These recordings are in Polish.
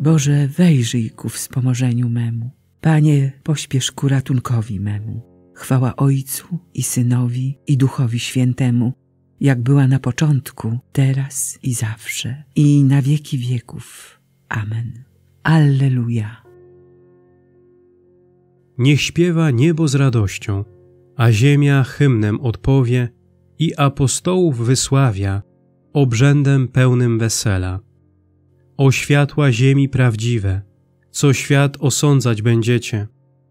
Boże, wejrzyj ku wspomożeniu memu. Panie, pośpiesz ku ratunkowi memu. Chwała Ojcu i Synowi i Duchowi Świętemu, jak była na początku, teraz i zawsze, i na wieki wieków. Amen. Alleluja. Niech śpiewa niebo z radością, a ziemia hymnem odpowie i apostołów wysławia obrzędem pełnym wesela. O światła ziemi prawdziwe, co świat osądzać będziecie,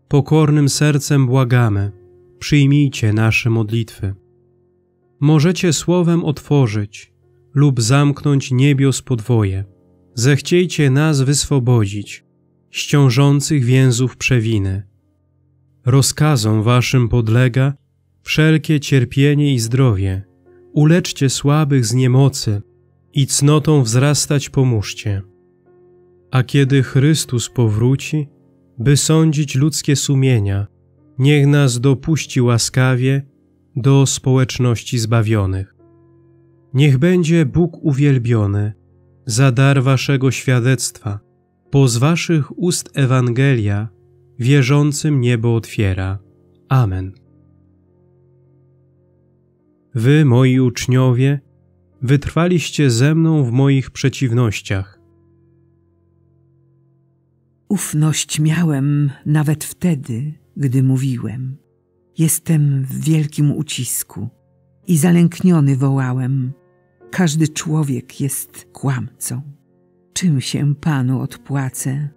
pokornym sercem błagamy, przyjmijcie nasze modlitwy. Możecie słowem otworzyć lub zamknąć niebios podwoje. Zechciejcie nas wyswobodzić z ciążących więzów przewiny. Rozkazom waszym podlega wszelkie cierpienie i zdrowie. Uleczcie słabych z niemocy i cnotą wzrastać pomóżcie. A kiedy Chrystus powróci, by sądzić ludzkie sumienia, niech nas dopuści łaskawie do społeczności zbawionych. Niech będzie Bóg uwielbiony za dar waszego świadectwa, bo z waszych ust Ewangelia wierzącym niebo otwiera. Amen. Wy, moi uczniowie, wytrwaliście ze mną w moich przeciwnościach. Ufność miałem nawet wtedy, gdy mówiłem. Jestem w wielkim ucisku i zalękniony wołałem. Każdy człowiek jest kłamcą. Czym się Panu odpłacę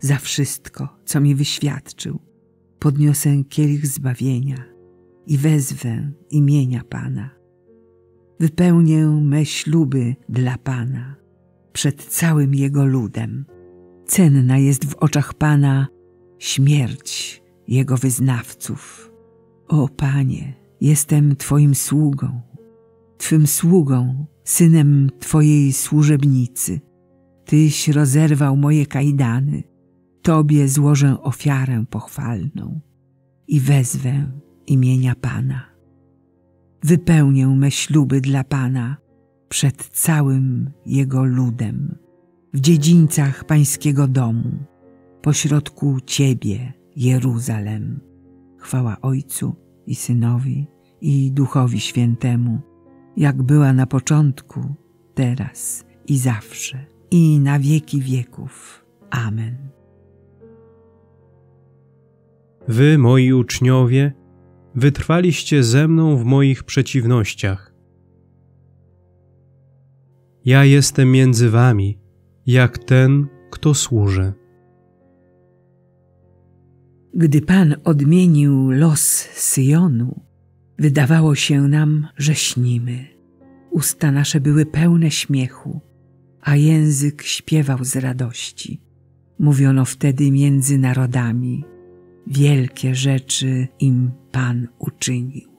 za wszystko, co mi wyświadczył? Podniosę kielich zbawienia i wezwę imienia Pana. Wypełnię me śluby dla Pana przed całym Jego ludem. Cenna jest w oczach Pana śmierć Jego wyznawców. O Panie, jestem Twoim sługą, Twym sługą, synem Twojej służebnicy. Tyś rozerwał moje kajdany, Tobie złożę ofiarę pochwalną i wezwę imienia Pana. Wypełnię me śluby dla Pana przed całym Jego ludem, w dziedzińcach Pańskiego domu, pośrodku Ciebie, Jeruzalem. Chwała Ojcu i Synowi i Duchowi Świętemu, jak była na początku, teraz i zawsze, i na wieki wieków. Amen. Wy, moi uczniowie, wytrwaliście ze mną w moich przeciwnościach. Ja jestem między wami, jak ten, kto służy. Gdy Pan odmienił los Syjonu, wydawało się nam, że śnimy. Usta nasze były pełne śmiechu, a język śpiewał z radości. Mówiono wtedy między narodami: Wielkie rzeczy im Pan uczynił.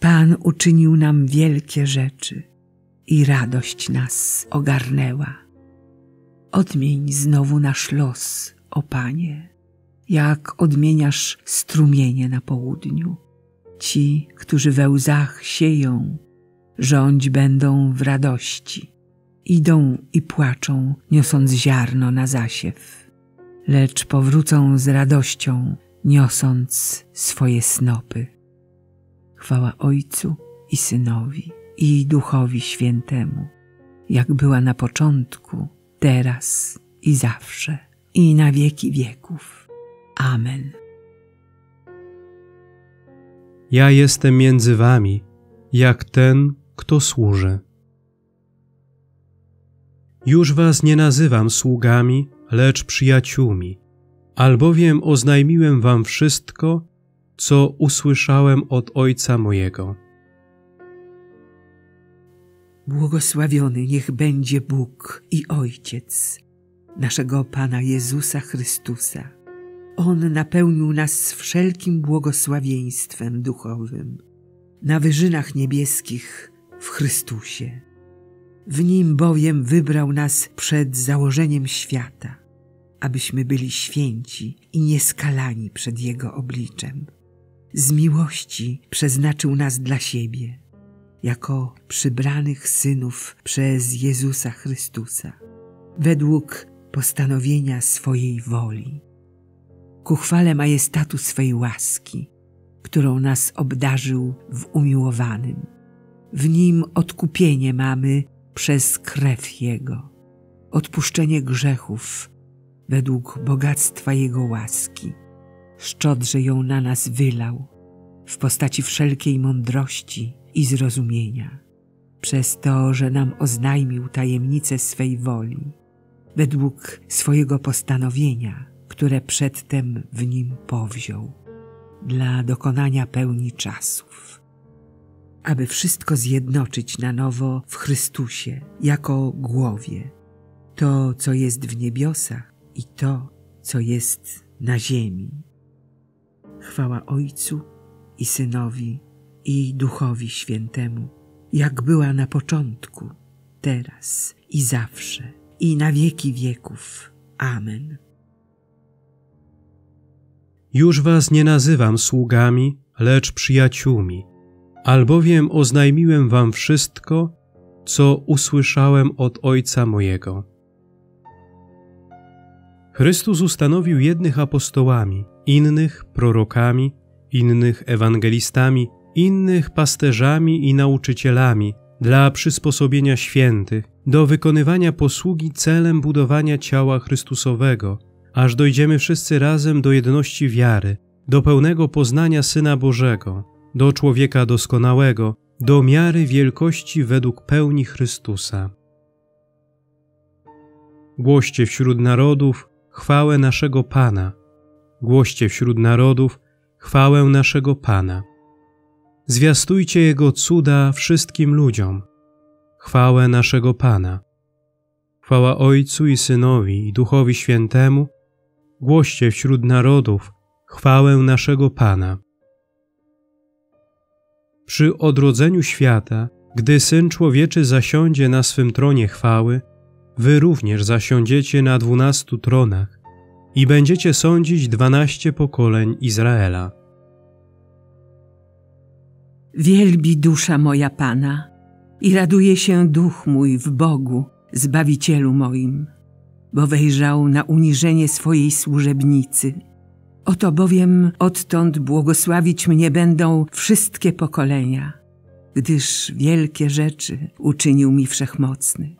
Pan uczynił nam wielkie rzeczy i radość nas ogarnęła. Odmień znowu nasz los, o Panie jak odmieniasz strumienie na południu. Ci, którzy we łzach sieją, rządź będą w radości. Idą i płaczą, niosąc ziarno na zasiew, lecz powrócą z radością, niosąc swoje snopy. Chwała Ojcu i Synowi i Duchowi Świętemu, jak była na początku, teraz i zawsze, i na wieki wieków. Amen. Ja jestem między wami, jak ten, kto służy. Już was nie nazywam sługami, lecz przyjaciółmi, albowiem oznajmiłem wam wszystko, co usłyszałem od Ojca mojego. Błogosławiony niech będzie Bóg i Ojciec naszego Pana Jezusa Chrystusa on napełnił nas wszelkim błogosławieństwem duchowym na wyżynach niebieskich w Chrystusie. W Nim bowiem wybrał nas przed założeniem świata, abyśmy byli święci i nieskalani przed Jego obliczem. Z miłości przeznaczył nas dla siebie, jako przybranych synów przez Jezusa Chrystusa, według postanowienia swojej woli, ku chwale majestatu swej łaski, którą nas obdarzył w umiłowanym. W nim odkupienie mamy przez krew Jego, odpuszczenie grzechów według bogactwa Jego łaski. Szczodrze ją na nas wylał w postaci wszelkiej mądrości i zrozumienia, przez to, że nam oznajmił tajemnicę swej woli, według swojego postanowienia, które przedtem w nim powziął, dla dokonania pełni czasów, aby wszystko zjednoczyć na nowo w Chrystusie jako głowie, to, co jest w niebiosach i to, co jest na ziemi. Chwała Ojcu i Synowi i Duchowi Świętemu, jak była na początku, teraz i zawsze, i na wieki wieków. Amen. Już was nie nazywam sługami, lecz przyjaciółmi, albowiem oznajmiłem wam wszystko, co usłyszałem od Ojca mojego. Chrystus ustanowił jednych apostołami, innych prorokami, innych ewangelistami, innych pasterzami i nauczycielami dla przysposobienia świętych, do wykonywania posługi celem budowania ciała Chrystusowego, aż dojdziemy wszyscy razem do jedności wiary, do pełnego poznania Syna Bożego, do człowieka doskonałego, do miary wielkości według pełni Chrystusa. Głoście wśród narodów chwałę naszego Pana. Głoście wśród narodów chwałę naszego Pana. Zwiastujcie Jego cuda wszystkim ludziom. Chwałę naszego Pana. Chwała Ojcu i Synowi i Duchowi Świętemu. Głoście wśród narodów chwałę naszego Pana. Przy odrodzeniu świata, gdy Syn Człowieczy zasiądzie na swym tronie chwały, wy również zasiądziecie na dwunastu tronach i będziecie sądzić dwanaście pokoleń Izraela. Wielbi dusza moja Pana i raduje się duch mój w Bogu, Zbawicielu moim, bo wejrzał na uniżenie swojej służebnicy. Oto bowiem odtąd błogosławić mnie będą wszystkie pokolenia, gdyż wielkie rzeczy uczynił mi Wszechmocny,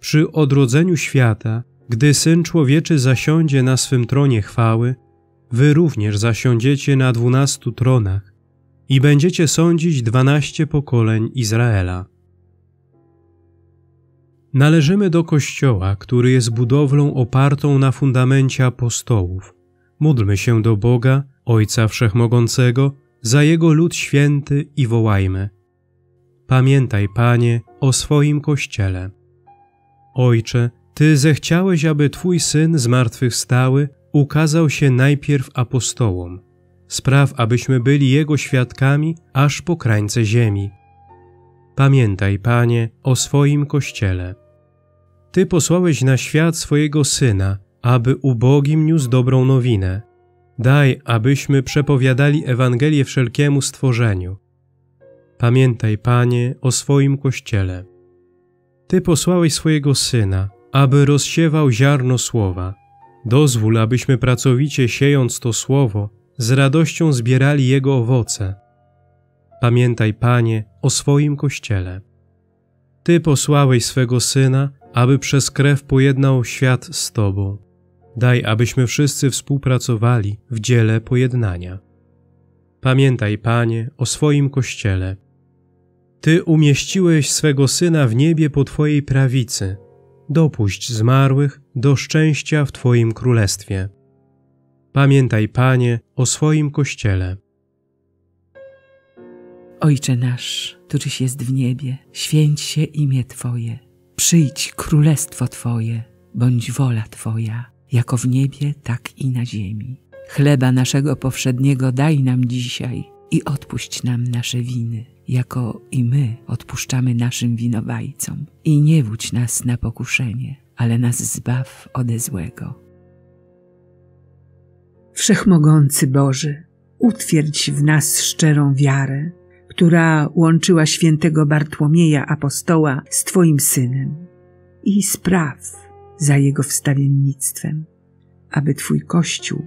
Przy odrodzeniu świata, gdy Syn Człowieczy zasiądzie na swym tronie chwały, wy również zasiądziecie na dwunastu tronach i będziecie sądzić dwanaście pokoleń Izraela. Należymy do Kościoła, który jest budowlą opartą na fundamencie apostołów. Módlmy się do Boga, Ojca Wszechmogącego, za Jego lud święty i wołajmy. Pamiętaj, Panie, o swoim Kościele. Ojcze, Ty zechciałeś, aby Twój Syn zmartwychwstały ukazał się najpierw apostołom. Spraw, abyśmy byli Jego świadkami aż po krańce ziemi. Pamiętaj, Panie, o swoim Kościele. Ty posłałeś na świat swojego Syna, aby ubogim niósł dobrą nowinę. Daj, abyśmy przepowiadali Ewangelię wszelkiemu stworzeniu. Pamiętaj, Panie, o swoim Kościele. Ty posłałeś swojego Syna, aby rozsiewał ziarno słowa. Dozwól, abyśmy pracowicie siejąc to słowo, z radością zbierali jego owoce. Pamiętaj, Panie, o swoim Kościele. Ty posłałeś swego Syna, aby przez krew pojednał świat z Tobą. Daj, abyśmy wszyscy współpracowali w dziele pojednania. Pamiętaj, Panie, o swoim Kościele. Ty umieściłeś swego Syna w niebie po Twojej prawicy. Dopuść zmarłych do szczęścia w Twoim Królestwie. Pamiętaj, Panie, o swoim Kościele. Ojcze nasz, któryś jest w niebie, święć się imię Twoje. Przyjdź królestwo Twoje, bądź wola Twoja, jako w niebie, tak i na ziemi. Chleba naszego powszedniego daj nam dzisiaj i odpuść nam nasze winy, jako i my odpuszczamy naszym winowajcom. I nie wódź nas na pokuszenie, ale nas zbaw ode złego. Wszechmogący Boże, utwierdź w nas szczerą wiarę, która łączyła świętego Bartłomieja apostoła z Twoim synem i spraw za jego wstawiennictwem, aby Twój Kościół